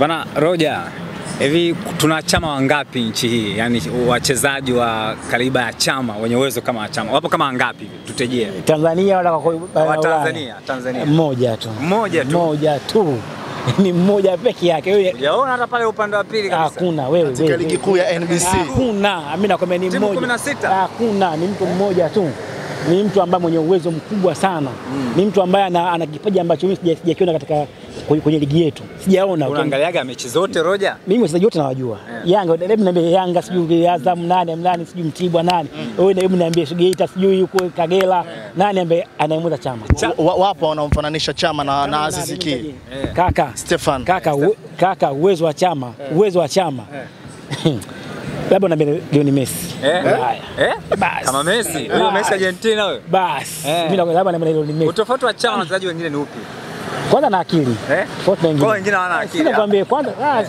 Bana Roja, hivi tuna chama wangapi nchi hii? Yaani wachezaji wa kaliba ya chama wenye uwezo kama chama wapo kama wangapi? Tutejee. Tanzania wala kwa Wa Tanzania, Tanzania. Mmoja tu. Mmoja tu. Mmoja tu. Ni mmoja peke yake. Wewe Yaona hata pale upande wa pili kabisa. hakuna wewe. Katika ligi kuu ya NBC. Hakuna, mimi nakwambia ni Timu mmoja. 16? Hakuna, ni mtu mmoja tu. Ni mtu ambaye mwenye uwezo mkubwa sana. Ni mtu ambaye ana, ana kipaji ambacho mimi sijakiona katika kwenye, kwenye ligi yetu. Sijaona. Unaangaliaga mechi zote Roja? mimi wachezaji wote nawajua. Yanga, hebu niambie Yanga sijui Azam nani nani sijui Mtibwa nani. Wewe hebu niambie Geita sijui yuko Kagera nani ambaye anayemweza chama. Wa- Wapo wanaomfananisha Chama na, na Aziz Ki. yeah. Kaka, Stefan. kaka, uwe- kaka uwezo wa chama, uwezo wa chama. Labda na Lionel Messi. Eh? Haya. Eh? Basi. Kama Messi. Huyo Messi Argentina huyo. Basi. Eh. Mimi labda niambie Lionel Messi. Utofauti wa chama na wachezaji wengine ni upi? Kwanza na akili. Eh? Na wengine. Hawana akili, Sina kwambie kwanza ah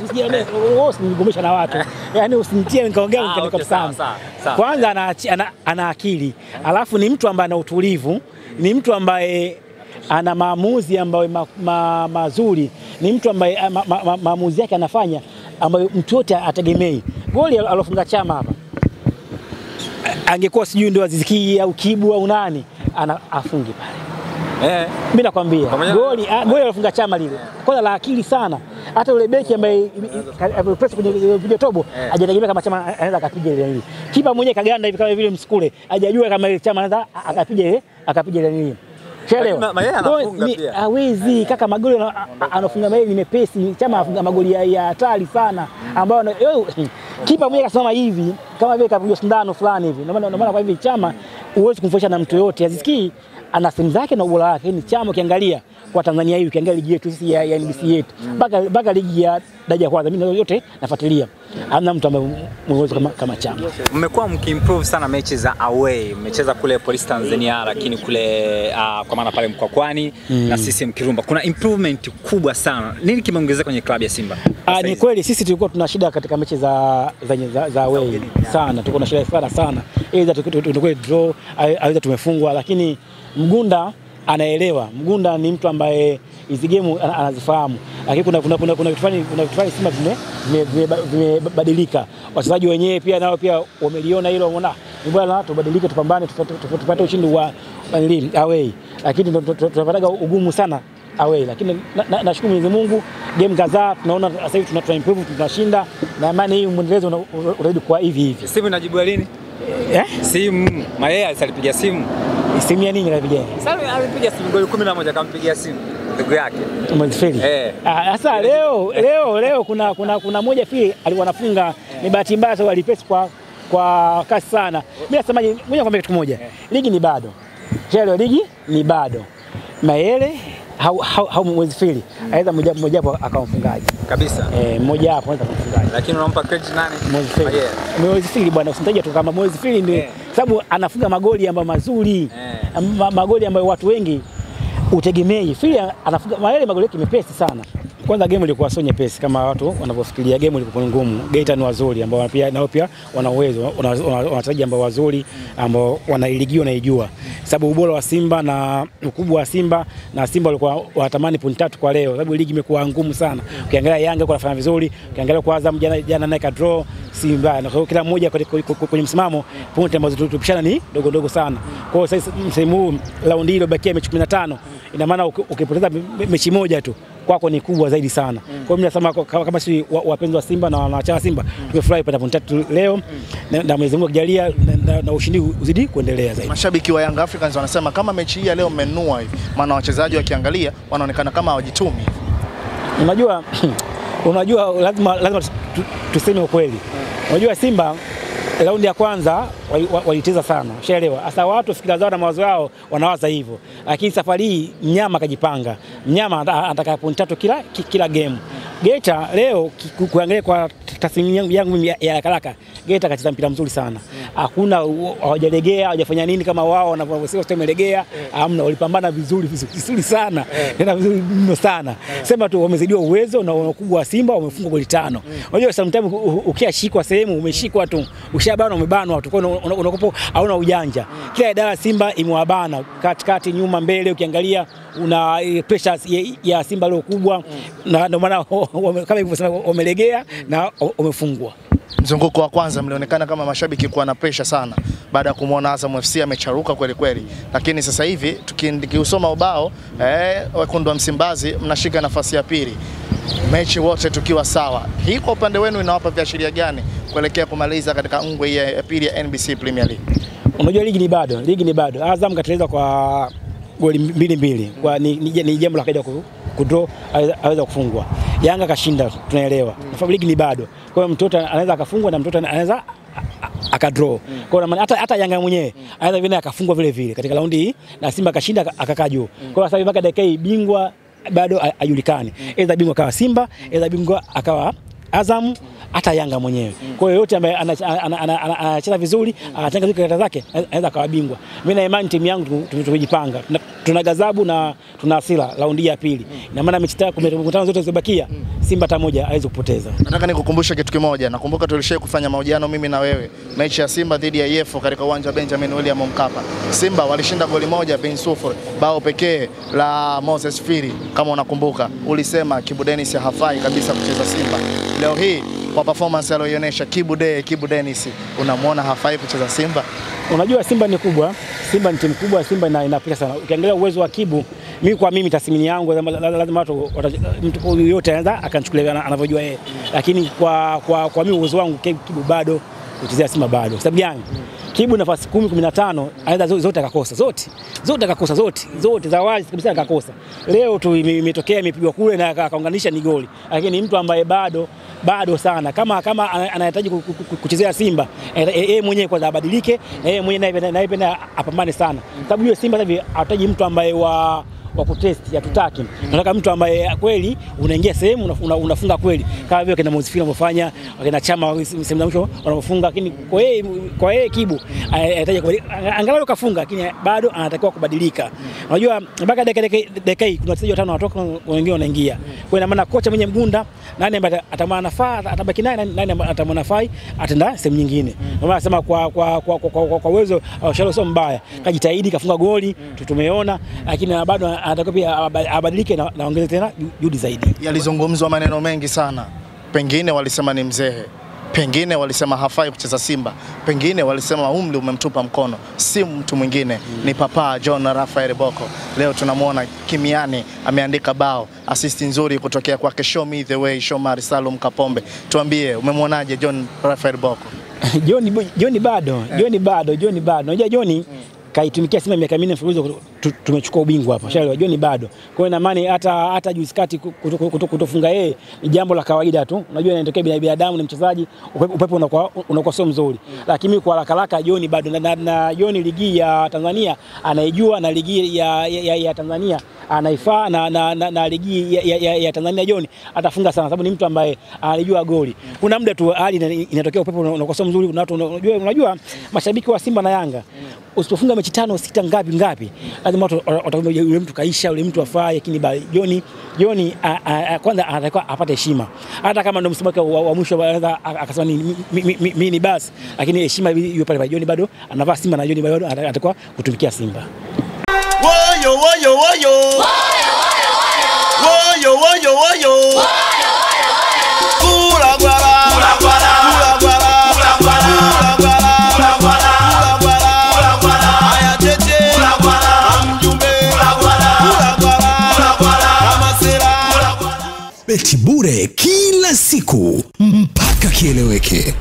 wewe usinigomesha na watu. Yaani usinitie nikaongea Ah, okay, sawa. Kwanza ana, ana, ana akili. Alafu ni mtu ambaye ana utulivu, ni mtu ambaye ana maamuzi ambayo ma, ma, mazuri, ni mtu ambaye ah, ma, ma, ma, maamuzi yake anafanya ambayo mtu yote ategemei. Goli alofunga Chama hapa angekuwa sijui ndio Aziz Ki au Kibu au nani ana afungi pale. Eh. Mimi nakwambia goli ah, goli alifunga Chama lile kwanza la akili sana. Hata yule beki ambaye press kwenye tobo Eh. hajategemea kama Chama anaweza akapiga ile nini. Kipa mwenyewe kaganda hivi kama vile msukule, hajajua kama ile Chama anaweza akapiga ile akapiga ile nini. Hawezi kaka, magoli anafunga mayeye ni mepesi. Chama anafunga magoli ya- hatari sana ambayo kipa mwenyewe kasimama hivi kama vile kapigwa sindano fulani hivi. Ndio maana kwa hivi Chama huwezi kumfosha na mtu yote. Aziz Ki ana simu zake na ubora wake, ni Chama ukiangalia kwa Tanzania hii ukiangalia ligi yetu sisi ya, NBC yetu. Mpaka ligi ya daraja kwanza, mimi yote nafuatilia, hamna mtu ambaye mwongozo kama, kama Chama. Mmekuwa mkiimprove sana mechi za away. Mmecheza kule Polisi Tanzania, lakini kule uh, kwa maana pale Mkwakwani mm. na sisi Mkirumba, kuna improvement kubwa sana. Nini kimeongezeka kwenye klabu ya Simba? Ah, ni kweli sisi tulikuwa tuna shida katika mechi za za, za, za away sana, tulikuwa na shida sana sana, aidha tulikuwa draw aidha tumefungwa, lakini Mgunda anaelewa. Mgunda ni mtu ambaye hizi game anazifahamu, lakini kuna kuna kuna kuna vitu fulani kuna vitu fulani Simba vime- vime- vime- vimebadilika. Wachezaji wenyewe pia nao pia wameliona hilo, wameona ni bwana, tubadilike, tupambane, tupate- ushindi wa wa away, lakini tunapataga ugumu sana away, lakini nashukuru na, nashukuru Mwenyezi Mungu, game kadhaa tunaona sasa hivi tuna, improve tunashinda, na imani hii mwendelezo unarudi kwa unazidi kuwa hivi hivi. Simu inajibu lini? Eh, Simu. Mayele alipiga simu. Simu ya nini vijana Sasa alipiga simu goli 11 kampigia simu ndugu yake. umezifeli. Eh. Ah, Sasa leo leo leo kuna kuna kuna moja pili alikuwa anafunga, ni bahati mbaya sababu alipesi kwa kwa kasi sana. Mimi nasemaje, moja kwa moja kitu kimoja, ligi ni bado Leo ligi ni bado Mayele hau, hau, hau mwezi fili aweza mmoja mmoja hapo akawa mfungaji Kabisa. eh, mmoja hapo anaweza kuwa Lakini unampa credit nani? Mwezi Fili. Mayele. Mwezi Fili bwana, usimtaje tu kama Mwezi Fili ndio Eh. Sababu anafunga magoli ambayo mazuri Eh. ma, magoli ambayo watu wengi utegemei. Fili anafunga magoli yake mepesi sana. Kwanza game ilikuwa sio nyepesi kama watu wanavyofikiria. Game ilikuwa ngumu. Geita ni wazuri ambao pia nao pia wana uwezo, wana wana- wana wachezaji ambao wazuri ambao wanailigi wanaijua, sababu ubora wa Simba na ukubwa wa Simba na Simba walikuwa wanatamani pointi tatu kwa leo, sababu ligi imekuwa ngumu sana. Ukiangalia Yanga kwa nafanya vizuri, ukiangalia kwa Azam jana jana naye ka draw Simba, na kila mmoja kwenye- msimamo pointi ambazo tu- tupishana ni dogo dogo sana. Kwa hiyo sasa msimu huu raundi hii iliyobakia mechi 15 ina maana ukipoteza mechi moja tu kwako ni kubwa zaidi sana. Mm. Kwa hiyo mimi nasema kama, kama si wapenzi wa Simba na wanachama Simba mm. tumefurahi kupata pointi tatu leo mm. na Mwenyezi Mungu akijalia na, na, na ushindi uzidi kuendelea zaidi. Mashabiki wa Young Africans wanasema kama mechi hii ya leo mmenunua hivi, maana wachezaji wakiangalia wanaonekana kama hawajitumi. Unajua, unajua lazima, lazima tu- tu- tuseme ukweli. Unajua Simba raundi ya kwanza wali- waliteza sana, ushaelewa. Sasa watu fikira zao na mawazo yao wanawaza hivyo, lakini safari hii mnyama akajipanga. Mnyama ata- anataka pointi tatu kila, ki- kila game. Geita leo kuangalia kwa tathmini yangu, mimi ya ya haraka haraka, Geita kacheza mpira mzuri sana, hakuna hawajalegea hawajafanya nini kama wao wanavyosema sio umelegea, hamna, walipambana vizuri vizuri sana. Tena vizuri mno sana, sema tu wamezidiwa uwezo na ukubwa wa Simba, wamefungwa goli tano. Unajua sometimes u- u- sehemu umeshikwa tu, ukishabanwa umebanwa tu, kwa unakopo una- hauna ujanja. Kila idara Simba imewabana. Katikati, nyuma, mbele, ukiangalia una eh, pressure ya, ya Simba leo kubwa, na ndio maana kama hivyo wamelegea na wamefungwa. Mzunguko wa kwanza mlionekana kama mashabiki kuwa na pressure sana baada ya kumwona Azam FC amecharuka kweli kweli, lakini sasa hivi tukiusoma ubao eh, wekundu wa Msimbazi mnashika nafasi ya pili, mechi wote tukiwa sawa. Hii kwa upande wenu inawapa viashiria gani kuelekea kumaliza katika ngwe ya pili ya NBC Premier League? Unajua ligi ni bado, ligi ni bado. Azam kateleza kwa goli mbili mbili, kwa ni, ni, ni jambo la kawaida kudro aweza kufungwa. Yanga kashinda, tunaelewa. Mm. Ligi ni bado, kwa hiyo mtoto anaweza akafungwa na mtoto anaweza akadraw. Mm. Kwa hiyo maana hata hata Yanga mwenyewe mm. anaweza vile akafungwa vile vile katika raundi hii na Simba kashinda aka- akakaa juu. Mm. Kwa hivi mpaka dakika hii bingwa bado ajulikani mm. Aidha bingwa akawa Simba, aidha bingwa akawa Azam hata Yanga mwenyewe. Kwa hiyo yote ambaye ana- ana- ana- ana- anacheza vizuri, anatenga zile karata zake, anaweza akawa bingwa. Mimi na imani timu yangu tu- tu- tumejipanga. Tuna- gazabu na tuna asila raundi ya pili. Ina maana mechi tatu zote zilizobakia Simba hata moja hawezi kupoteza. Nataka nikukumbushe kitu kimoja. Nakumbuka tulishai kufanya mahojiano mimi na wewe, mechi ya Simba dhidi ya EF katika uwanja wa Benjamin William Mkapa. Simba walishinda goli moja bin sufuri, bao pekee la Moses Firi, kama unakumbuka. Ulisema Kibu Dennis hafai kabisa kucheza Simba. Leo hii kwa performance aliyoonyesha Kibu De, Kibu Dennis, unamwona hafai kucheza Simba? Unajua Simba ni kubwa, Simba ni timu kubwa, Simba ina, ina pesa sana. Ukiangalia uwezo wa Kibu, mimi kwa mimi tathmini yangu lazima- watu mtu yote anaweza akanichukulia ana- anavyojua yeye, lakini kwa, kwa, kwa mimi uwezo wangu Kibu bado kuchezea Simba bado. Sababu gani? Kibu nafasi 10 15 anaweza zote akakosa zote zote akakosa zote zote za wazi kabisa akakosa. Leo tu imetokea imepigwa kule na akaunganisha ni goli, lakini ni mtu ambaye bado bado sana kama kama anahitaji ku- ku- ku- kuchezea Simba eh, eh, yeye mwenyewe kwanza abadilike, yeye mwenyewe naye apambane sana, sababu hiyo Simba sasa hivi hahitaji mtu ambaye wa wa kutest hatutaki. Nataka mtu ambaye kweli unaingia sehemu una- una- unafunga kweli, kama vile kina Mozifili wanavyofanya, wakina Chama sehemu za mwisho wanavyofunga, lakini kwa yeye kwa yeye Kibu anahitaji angalau kafunga, lakini bado anatakiwa kubadilika. Unajua mpaka dakika hii kuna wachezaji watano wanatoka, wengine wanaingia. Kwa ina maana kocha mwenye mgunda nani ambaye atamwona nafaa atabaki naye, nani atamwona nafai ataenda sehemu nyingine. Ndio maana nasema kwa kwa kwa kwa- kwa kwa uwezo Shalo sio mbaya, kajitahidi kafunga goli tu- tumeona, lakini bado anatakiwa pia abadilike na ongeze tena juhudi zaidi. Yalizungumzwa maneno mengi sana, pengine walisema ni mzee pengine walisema hafai kucheza Simba, pengine walisema umri umemtupa mkono. Si mtu mwingine ni Papa John Rafael Boko. Leo tunamwona kimiani, ameandika bao, asisti nzuri kutokea kwake Show Me The Way, Shomari Salum Kapombe. Tuambie, umemwonaje John Rafael Boko? John John bado John bado John bado. Unajua John kaitumikia Simba miaka minne mfululizo tumechukua ubingwa hapa. Shaelewa John bado. Kwa hiyo ina maana hata hata juzi kati kuto- kuto- kutofunga yeye ni jambo la kawaida tu. Unajua inatokea bila binadamu ni mchezaji upepo unakuwa unakuwa sio mzuri. Lakini kwa haraka haraka John bado na, na, na John ligi ya Tanzania anaijua na ligi ya, ya, ya, Tanzania anaifaa na, na, na, na ligi ya, ya, ya, Tanzania John atafunga sana sababu ni mtu ambaye anajua goli. Kuna muda tu hali inatokea upepo unakuwa sio mzuri, unajua, unajua mashabiki wa Simba na Yanga usipofunga mechi tano sita ngapi ngapi, lazima watu watakwambia yule mtu kaisha, yule mtu afai. Lakini ba- Joni kwanza anatakiwa apate heshima, hata kama ndo msimamo wa, wa mwisho anaweza akasema ni mimi mi- mi- mi ni basi, lakini heshima hiyo pale pale. Joni bado anavaa Simba na Joni bado anatakiwa kutumikia Simba. Woyo woyo woyo. Woyo woyo woyo. woyo woyo woyo Kula gwala. Bure kila siku mpaka kieleweke.